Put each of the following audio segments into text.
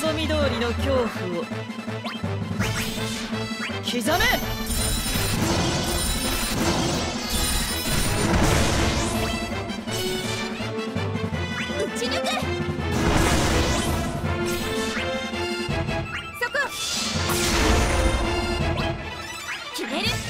望み通りの恐怖を。刻め！決める！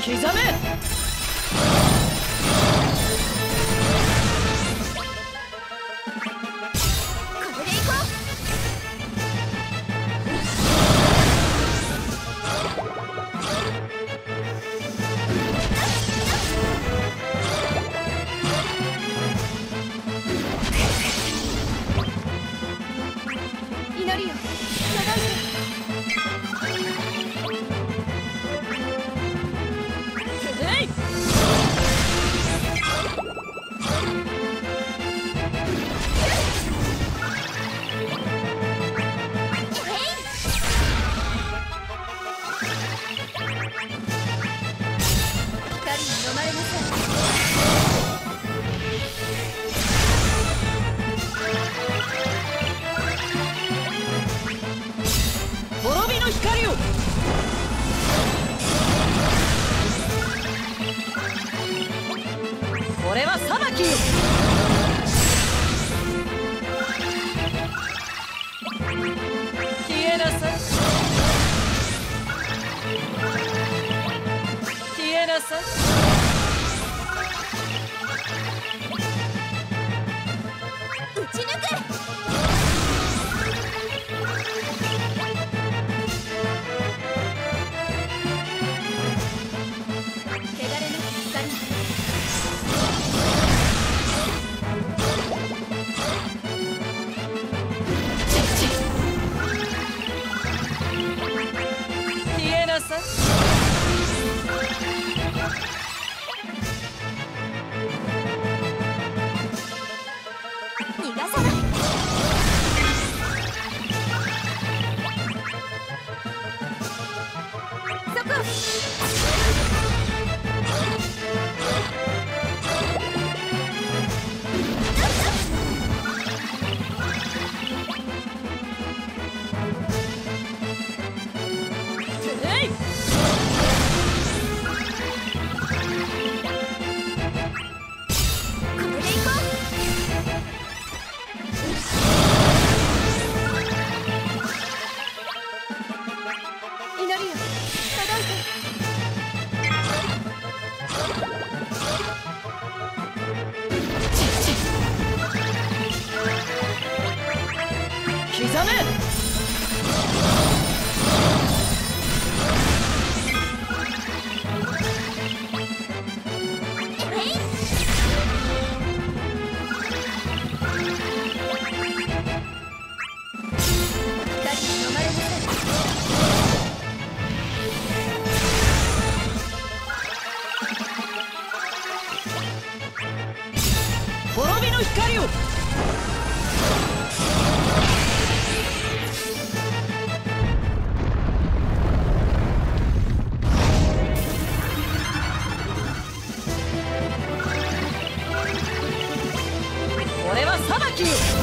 刻めなさい打ちえなさい。You.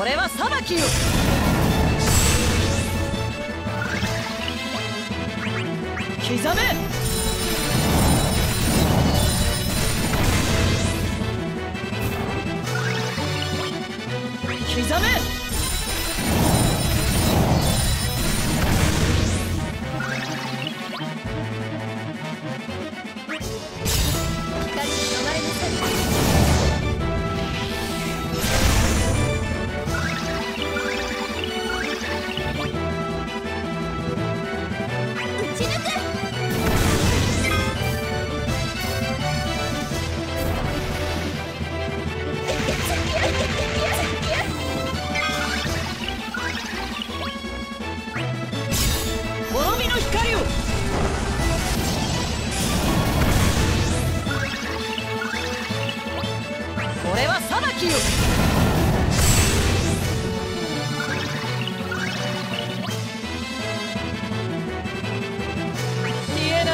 俺は裁きを刻め。刻め。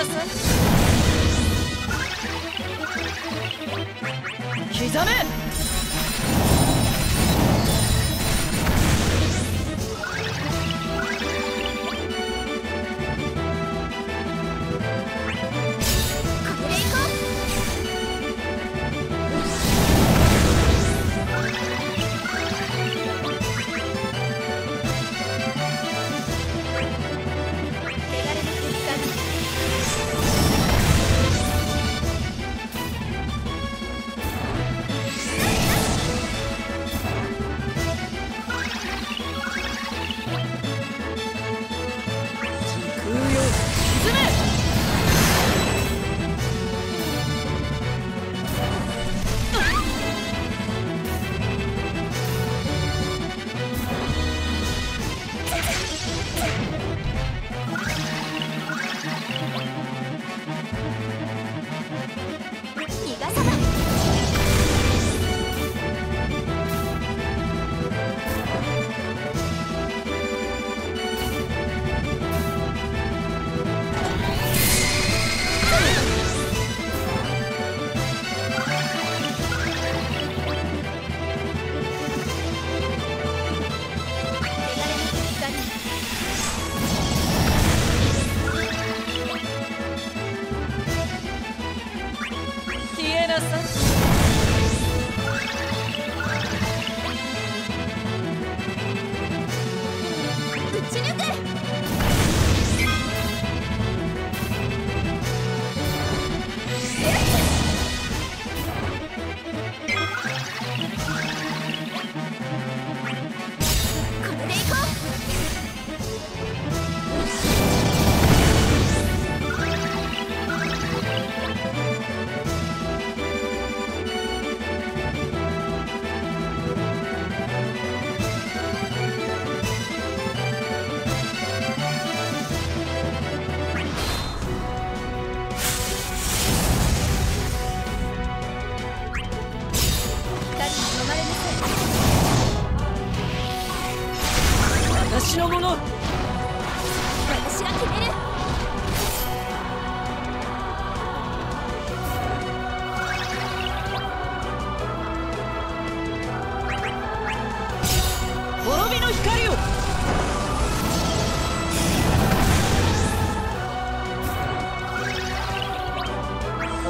さい刻め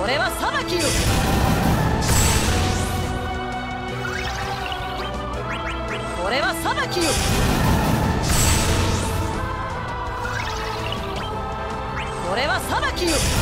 俺は裁きよ俺は裁きよ俺は裁きよ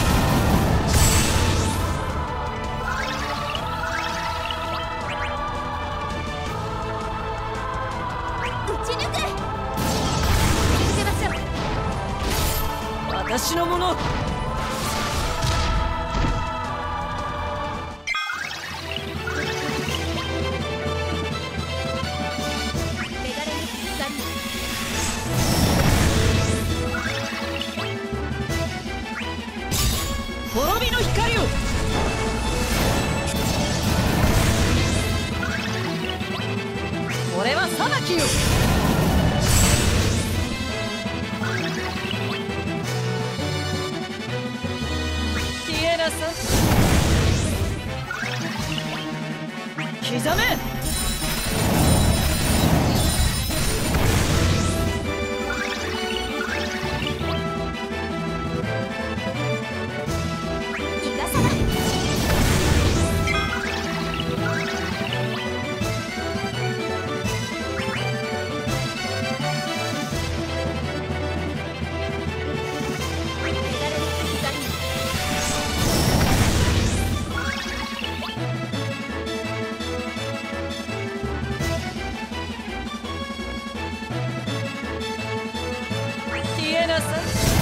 the innocent.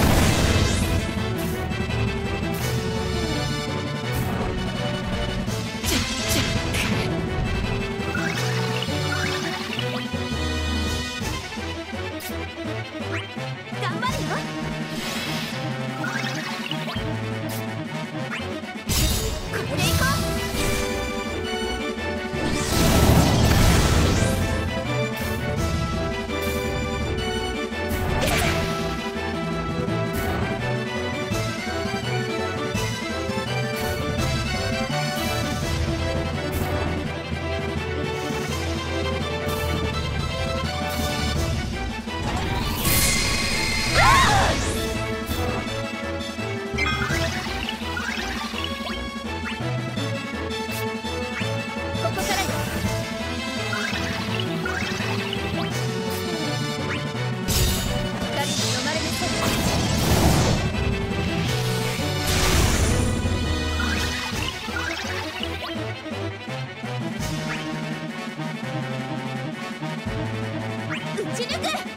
진혁은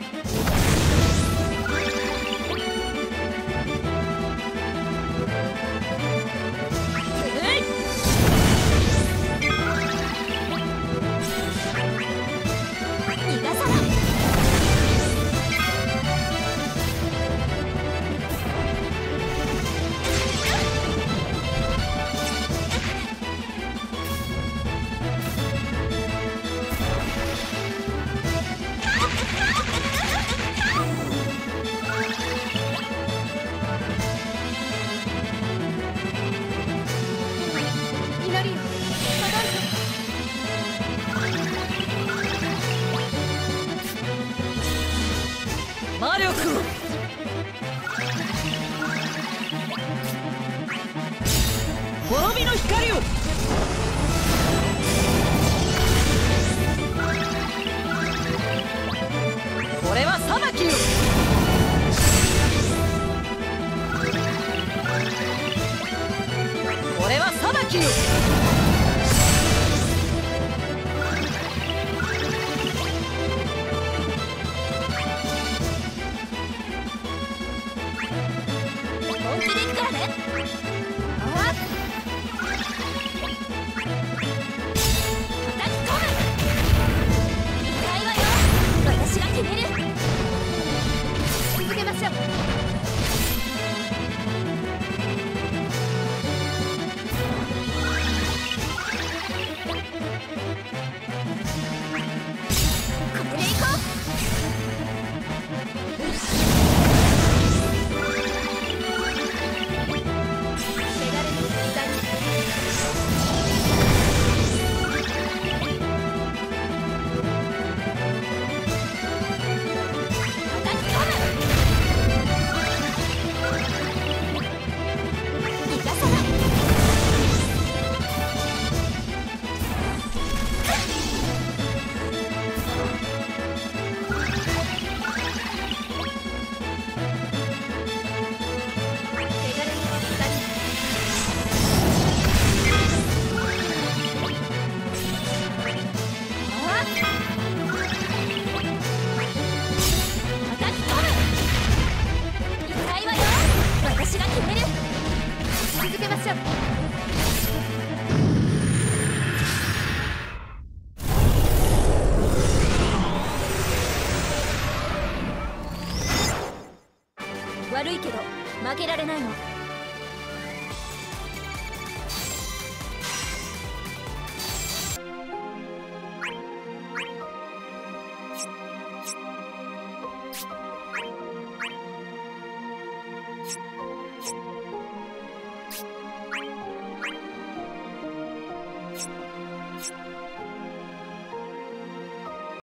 これはサバキュー悪いけど負けられないの。